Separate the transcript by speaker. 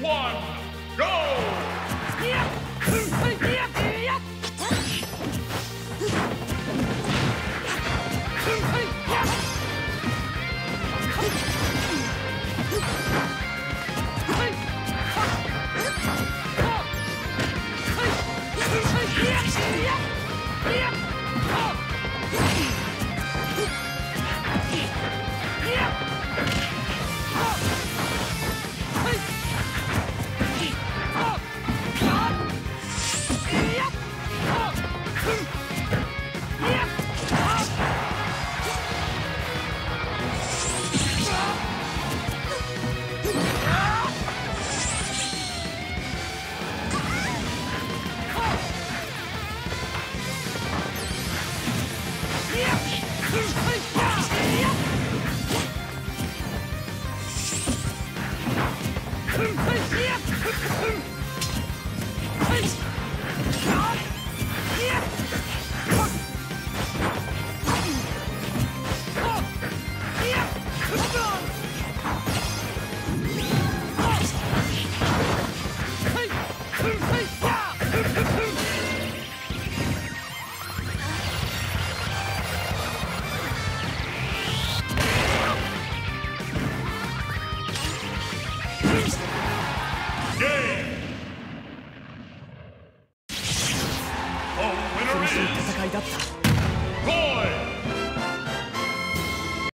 Speaker 1: one, go! Hey!
Speaker 2: 戦いだった